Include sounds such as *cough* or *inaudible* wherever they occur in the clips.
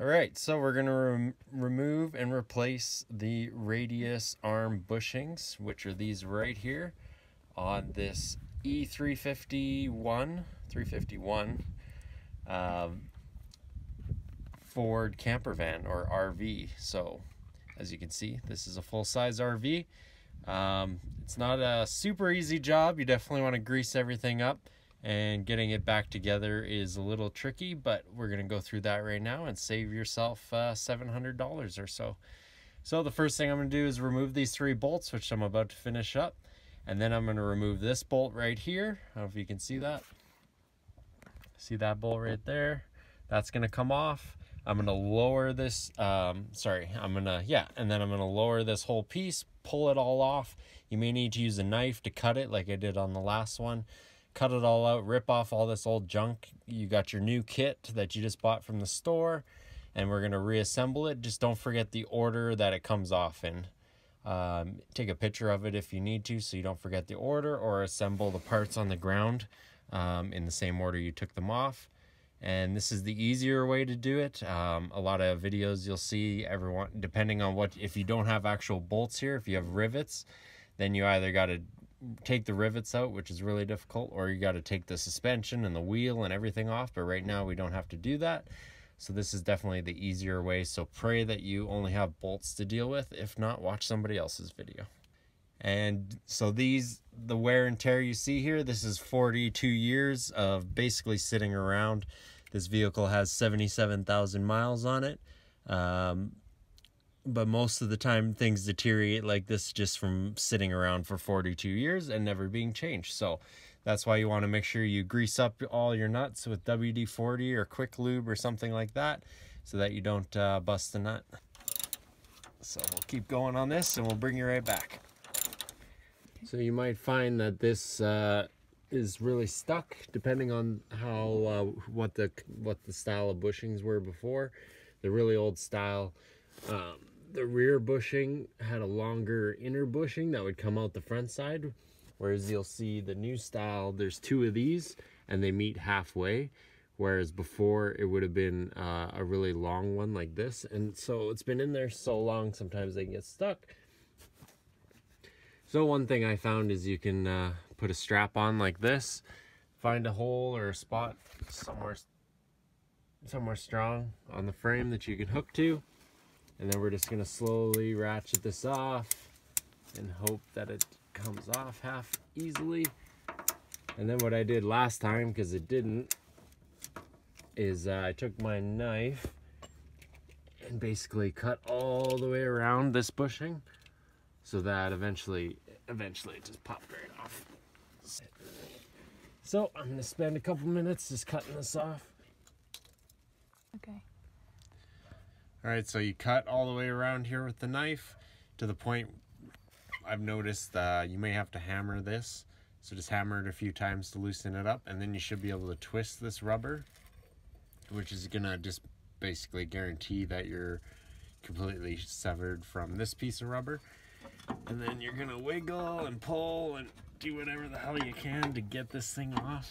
All right, so we're gonna rem remove and replace the radius arm bushings, which are these right here on this E351, 351 um, Ford camper van or RV. So as you can see, this is a full-size RV. Um, it's not a super easy job. You definitely want to grease everything up and getting it back together is a little tricky, but we're going to go through that right now and save yourself uh, $700 or so. So the first thing I'm going to do is remove these three bolts, which I'm about to finish up. And then I'm going to remove this bolt right here. I don't know if you can see that. See that bolt right there? That's going to come off. I'm going to lower this, um, sorry, I'm going to, yeah, and then I'm going to lower this whole piece, pull it all off. You may need to use a knife to cut it like I did on the last one cut it all out, rip off all this old junk. You got your new kit that you just bought from the store, and we're going to reassemble it. Just don't forget the order that it comes off in. Um, take a picture of it if you need to so you don't forget the order, or assemble the parts on the ground um, in the same order you took them off. And this is the easier way to do it. Um, a lot of videos you'll see everyone, depending on what, if you don't have actual bolts here, if you have rivets, then you either got to take the rivets out, which is really difficult, or you got to take the suspension and the wheel and everything off. But right now we don't have to do that. So this is definitely the easier way. So pray that you only have bolts to deal with. If not, watch somebody else's video. And so these, the wear and tear you see here, this is 42 years of basically sitting around. This vehicle has 77,000 miles on it. Um, but most of the time things deteriorate like this just from sitting around for 42 years and never being changed. So that's why you want to make sure you grease up all your nuts with WD-40 or quick lube or something like that so that you don't uh, bust the nut. So we'll keep going on this and we'll bring you right back. So you might find that this uh, is really stuck depending on how uh, what the what the style of bushings were before. The really old style um, the rear bushing had a longer inner bushing that would come out the front side whereas you'll see the new style there's two of these and they meet halfway whereas before it would have been uh, a really long one like this. And so it's been in there so long sometimes they can get stuck. So one thing I found is you can uh, put a strap on like this find a hole or a spot somewhere somewhere strong on the frame that you can hook to and then we're just gonna slowly ratchet this off and hope that it comes off half easily. And then what I did last time, because it didn't, is uh, I took my knife and basically cut all the way around this bushing so that eventually, eventually it just popped right off. So I'm gonna spend a couple minutes just cutting this off. Okay. All right, so you cut all the way around here with the knife to the point I've noticed uh, you may have to hammer this. So just hammer it a few times to loosen it up and then you should be able to twist this rubber, which is gonna just basically guarantee that you're completely severed from this piece of rubber. And then you're gonna wiggle and pull and do whatever the hell you can to get this thing off.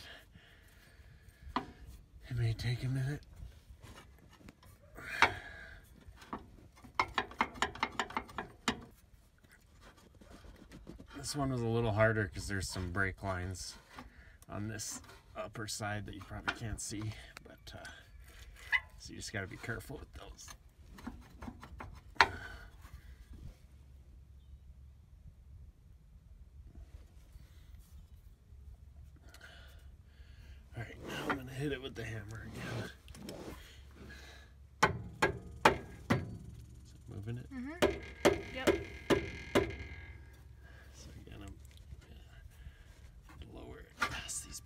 It may take a minute. This one was a little harder because there's some brake lines on this upper side that you probably can't see, but uh, so you just got to be careful with those. All right, now I'm gonna hit it with the hammer again.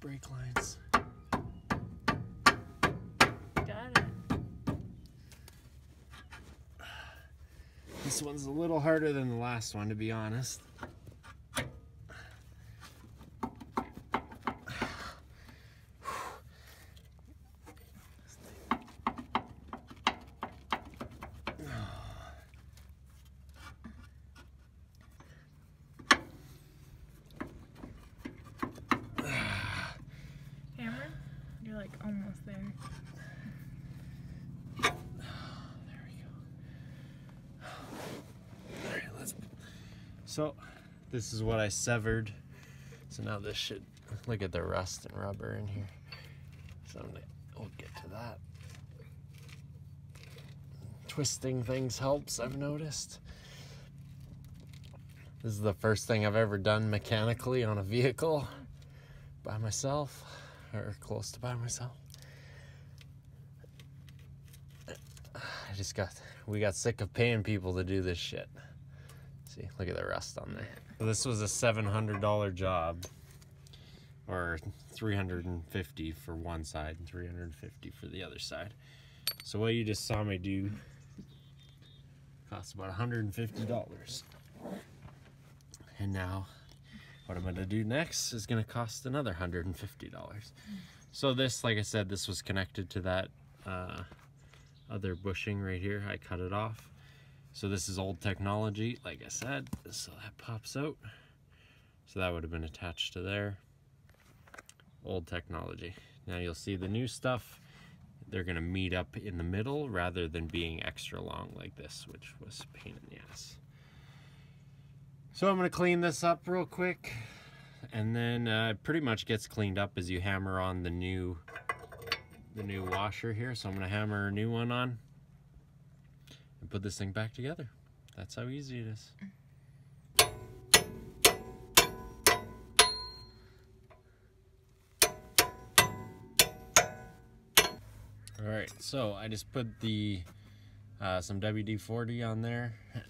Brake lines. Got it. This one's a little harder than the last one, to be honest. like almost there. So this is what I severed. So now this should look at the rust and rubber in here. So I'm gonna, we'll get to that. Twisting things helps, I've noticed. This is the first thing I've ever done mechanically on a vehicle by myself or close to by myself. I just got we got sick of paying people to do this shit. See, look at the rust on there. So this was a seven hundred dollar job, or three hundred and fifty for one side and three hundred and fifty for the other side. So what you just saw me do cost about hundred and now, what I'm gonna do next is gonna cost another hundred and fifty dollars. So this, like I said, this was connected to that uh, other bushing right here. I cut it off. So this is old technology, like I said. So that pops out. So that would have been attached to there. Old technology. Now you'll see the new stuff. They're gonna meet up in the middle rather than being extra long like this, which was a pain in the ass. So I'm gonna clean this up real quick. And then uh, it pretty much gets cleaned up as you hammer on the new the new washer here. So I'm gonna hammer a new one on put this thing back together. That's how easy it is. All right, so I just put the uh, some WD-40 on there *laughs*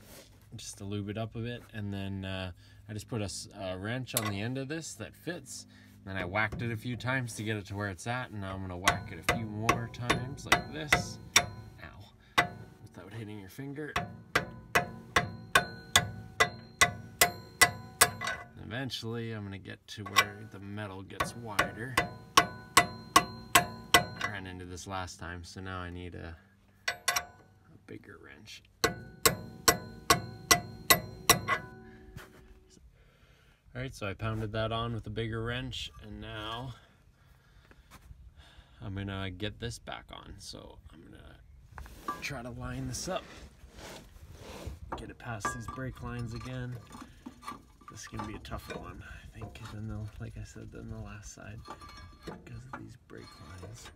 just to lube it up a bit, and then uh, I just put a wrench on the end of this that fits. Then I whacked it a few times to get it to where it's at, and now I'm gonna whack it a few more times like this. Hitting your finger. Eventually, I'm gonna get to where the metal gets wider. I ran into this last time, so now I need a, a bigger wrench. All right, so I pounded that on with a bigger wrench, and now I'm gonna get this back on. So I'm gonna try to line this up, get it past these brake lines again. This is gonna be a tougher one, I think, than the, like I said, than the last side because of these brake lines.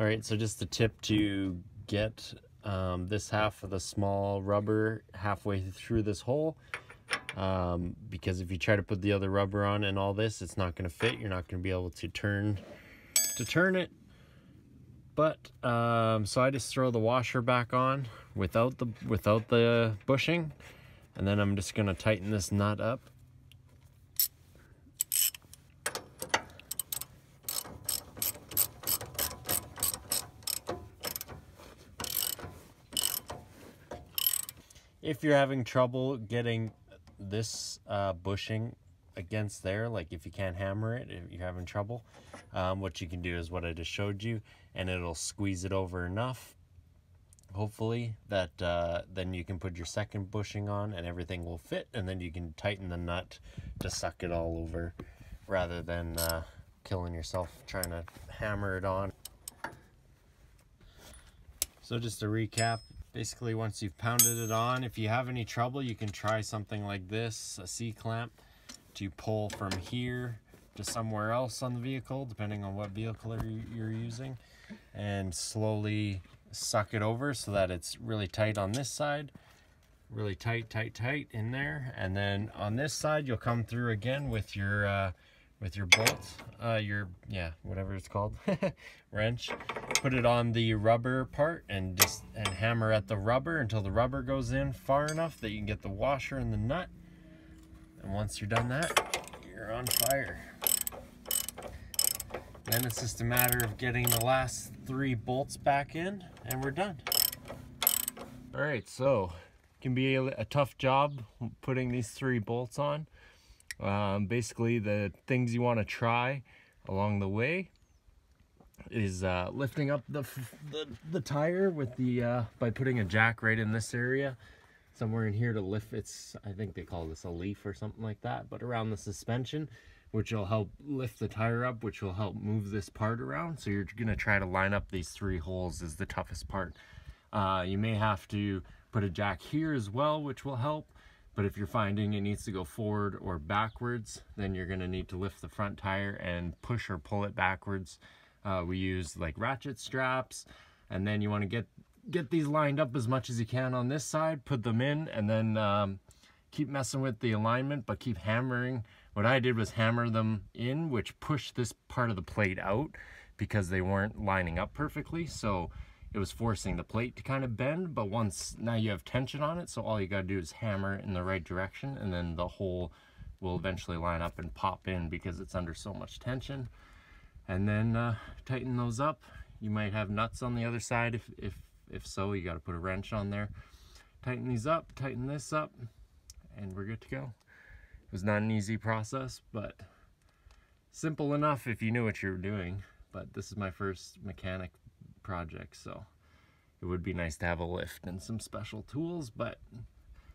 All right, so just a tip to get um, this half of the small rubber halfway through this hole. Um, because if you try to put the other rubber on and all this, it's not going to fit. You're not going to be able to turn to turn it. But um, so I just throw the washer back on without the without the bushing, and then I'm just going to tighten this nut up. If you're having trouble getting this uh, bushing against there, like if you can't hammer it, if you're having trouble, um, what you can do is what I just showed you, and it'll squeeze it over enough, hopefully, that uh, then you can put your second bushing on and everything will fit, and then you can tighten the nut to suck it all over rather than uh, killing yourself trying to hammer it on. So just to recap, basically once you've pounded it on, if you have any trouble, you can try something like this, a C-clamp, to pull from here to somewhere else on the vehicle, depending on what vehicle you're- using, and slowly suck it over so that it's really tight on this side, really tight, tight, tight in there, and then on this side you'll come through again with your uh, with your bolt, uh, your yeah, whatever it's called, *laughs* wrench. Put it on the rubber part and just and hammer at the rubber until the rubber goes in far enough that you can get the washer and the nut. And once you're done that, you're on fire. Then it's just a matter of getting the last three bolts back in, and we're done. All right, so can be a, a tough job putting these three bolts on. Um, basically, the things you want to try along the way is uh, lifting up the, the the tire with the uh, by putting a jack right in this area somewhere in here to lift it's I think they call this a leaf or something like that but around the suspension which will help lift the tire up which will help move this part around. So you're gonna try to line up these three holes is the toughest part. Uh, you may have to put a jack here as well which will help but if you're finding it needs to go forward or backwards then you're gonna need to lift the front tire and push or pull it backwards. Uh, we use like ratchet straps and then you want to get get these lined up as much as you can on this side put them in and then um, keep messing with the alignment but keep hammering. What I did was hammer them in which pushed this part of the plate out because they weren't lining up perfectly. So it was forcing the plate to kind of bend but once now you have tension on it so all you got to do is hammer in the right direction and then the hole will eventually line up and pop in because it's under so much tension and then uh, tighten those up. You might have nuts on the other side. If if if so, you got to put a wrench on there. Tighten these up, tighten this up, and we're good to go. It was not an easy process, but simple enough if you knew what you were doing. But this is my first mechanic project, so it would be nice to have a lift and some special tools, but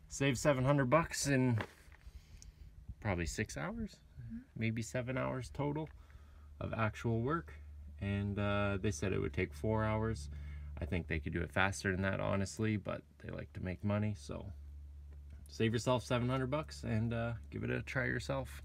save 700 bucks in probably six hours, maybe seven hours total of actual work. And uh, they said it would take four hours. I think they could do it faster than that honestly but they like to make money so save yourself 700 bucks and uh, give it a try yourself